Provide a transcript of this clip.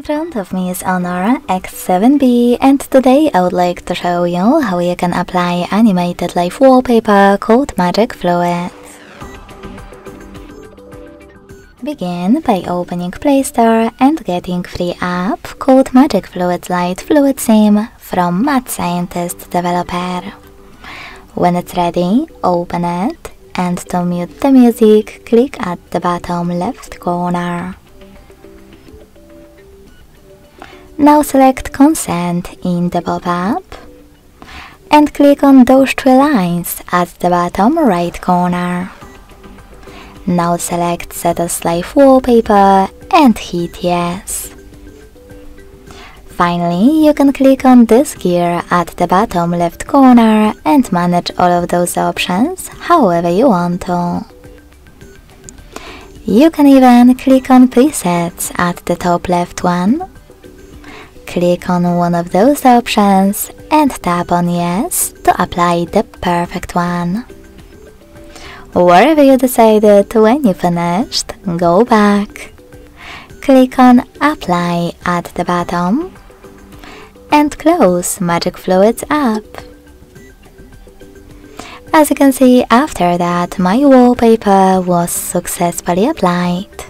In front of me is Honor X7B and today I would like to show you how you can apply animated live wallpaper called Magic Fluid. Begin by opening Play Store and getting free app called Magic Fluid Lite Fluid Sim from Mad Scientist developer. When it's ready, open it and to mute the music, click at the bottom left corner. Now select Consent in the pop-up and click on those three lines at the bottom right corner. Now select Set as Live Wallpaper and hit Yes. Finally, you can click on this gear at the bottom left corner and manage all of those options however you want to. You can even click on presets at the top left one click on one of those options and tap on yes to apply the perfect one. Wherever you decided when you finished, go back. Click on apply at the bottom and close Magic Fluids app. As you can see after that my wallpaper was successfully applied.